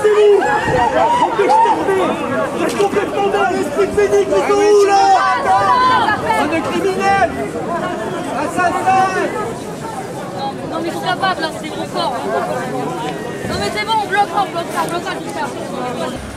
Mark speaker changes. Speaker 1: cassez-vous ah Vous exterminez Lâche complètement dans l'esprit phénix, ils sont où là On est criminels Assassins
Speaker 2: Non mais pourquoi capable là c'est trop fort Non mais c'est bon, on bloque, on bloque ça, on bloque ça, tout ça